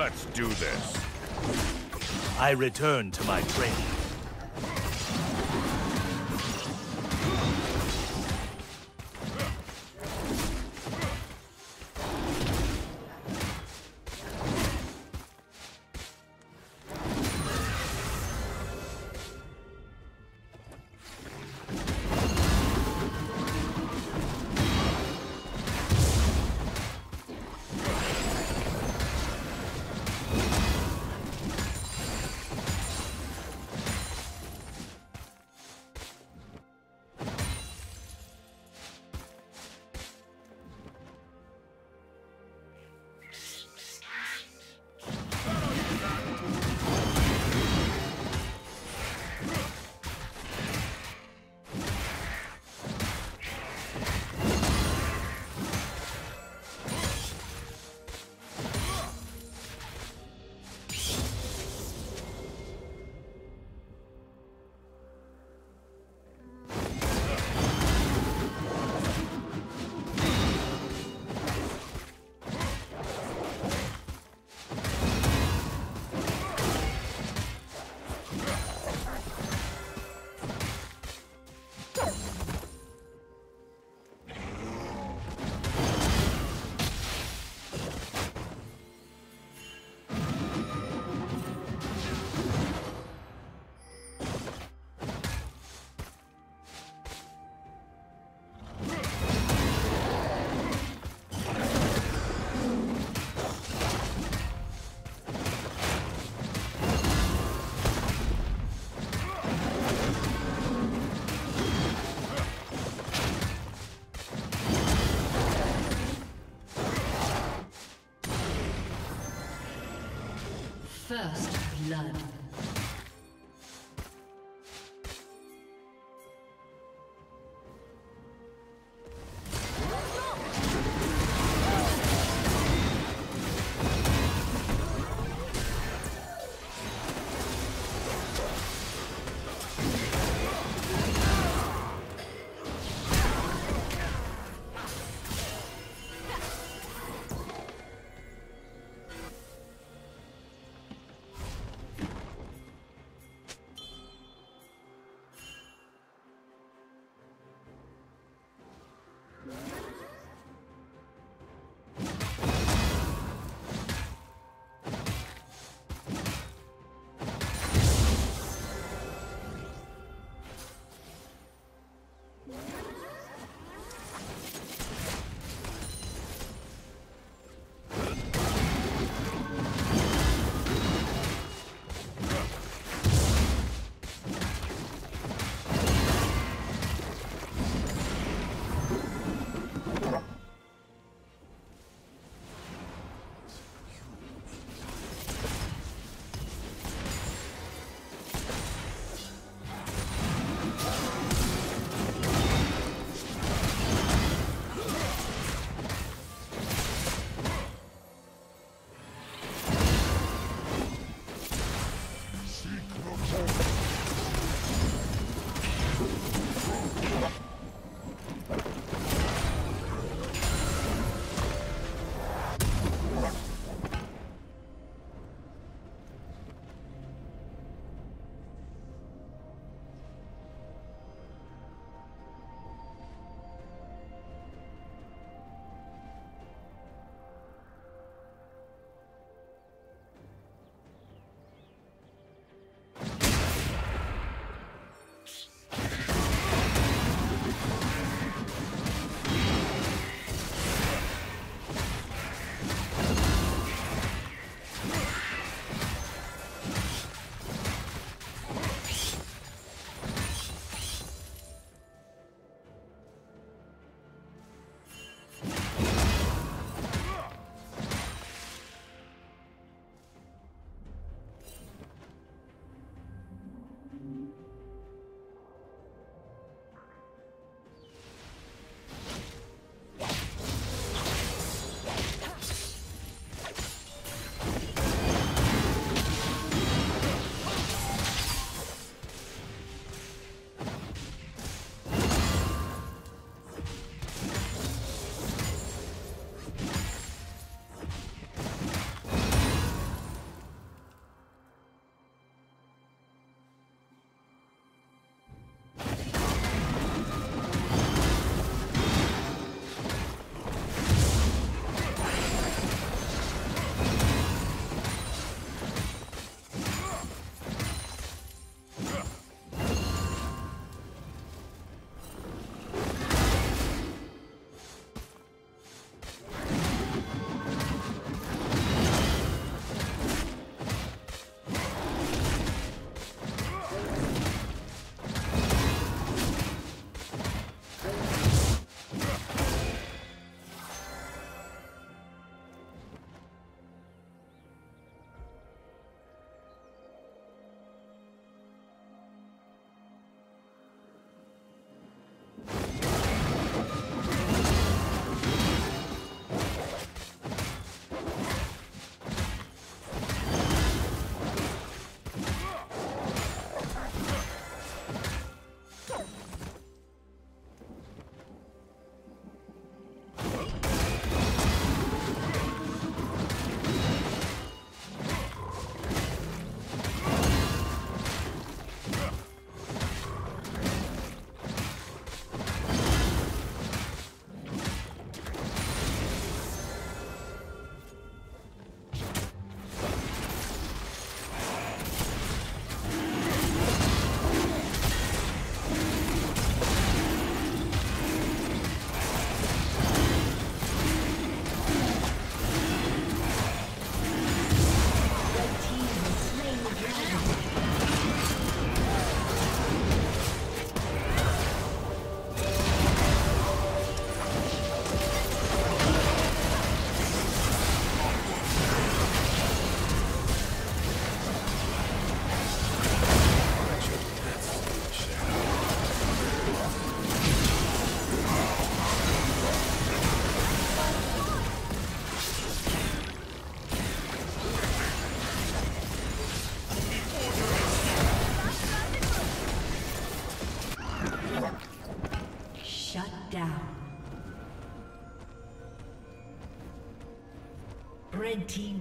Let's do this. I return to my training. First blood.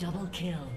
Double kill.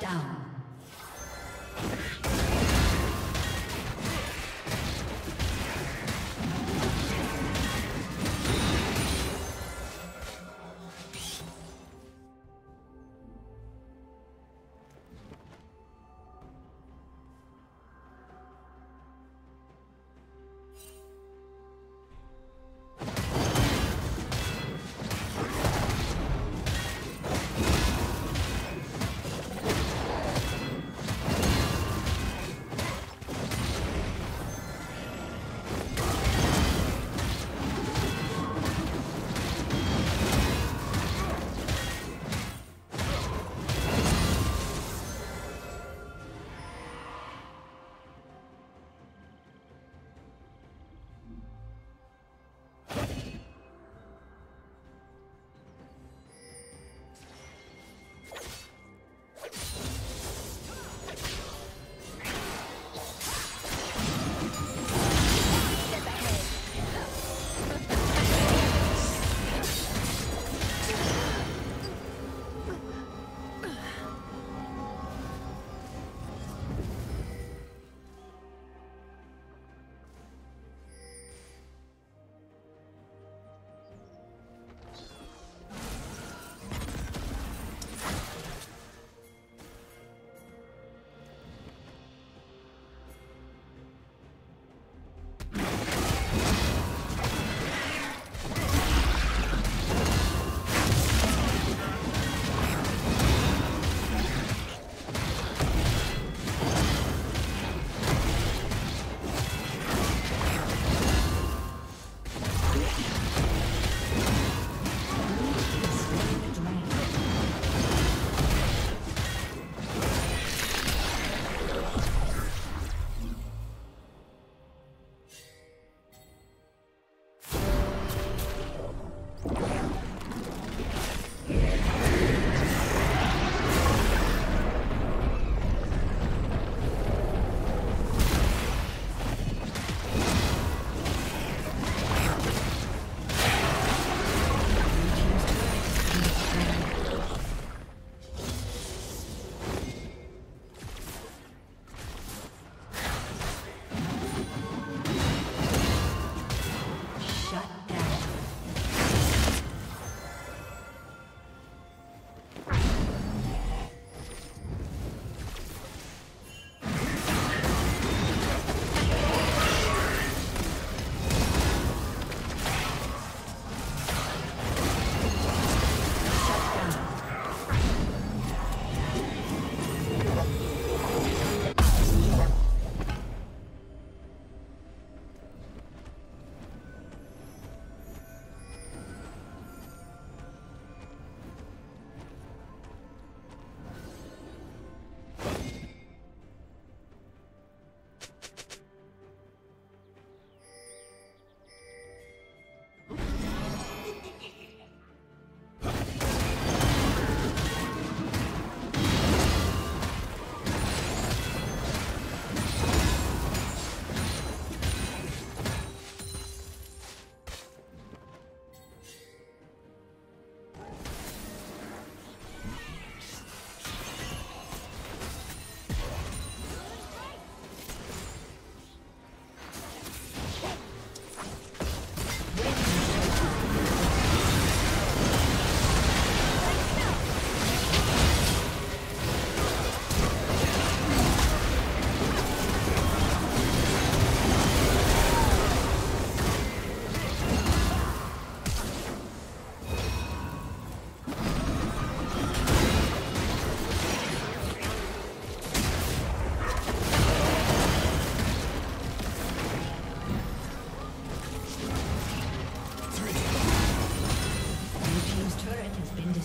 Down.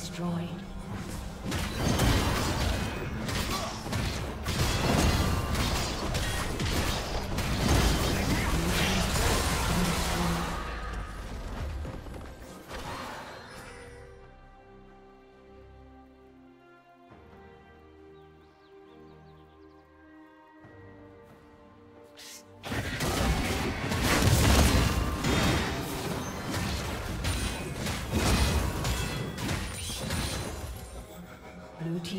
destroyed.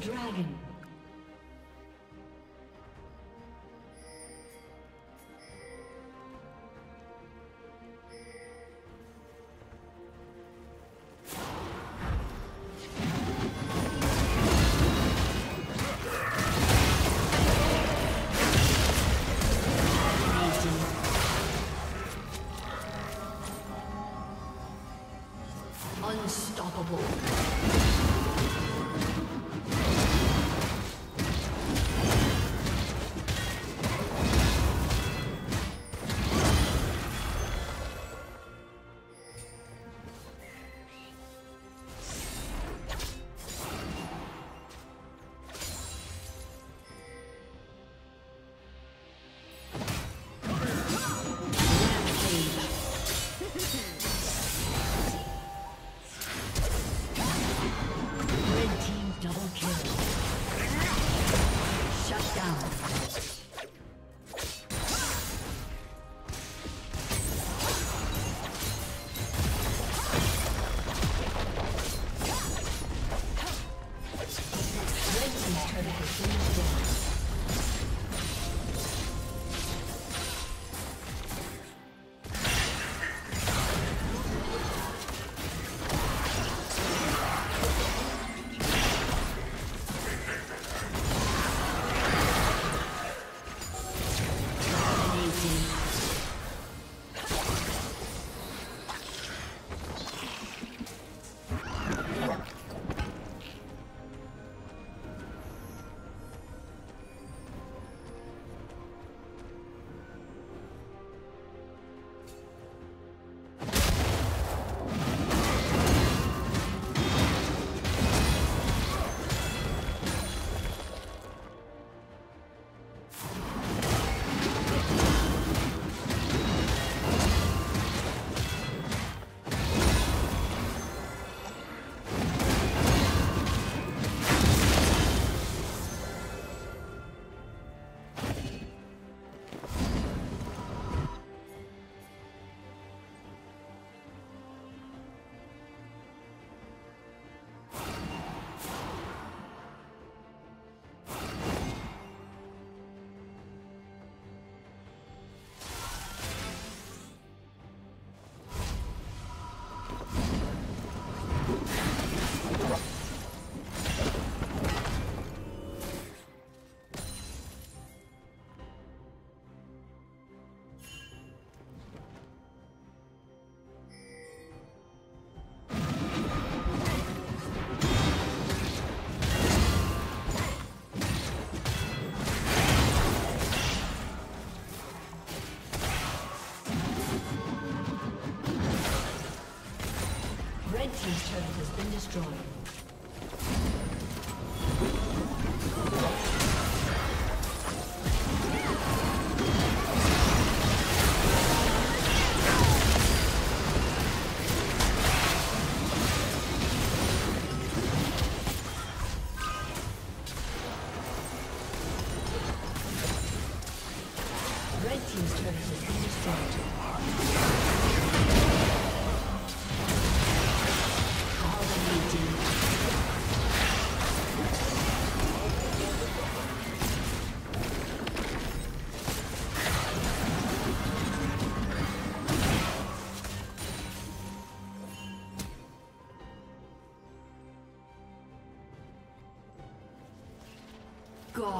dragon. Unstoppable. Been destroyed.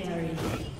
Legendary.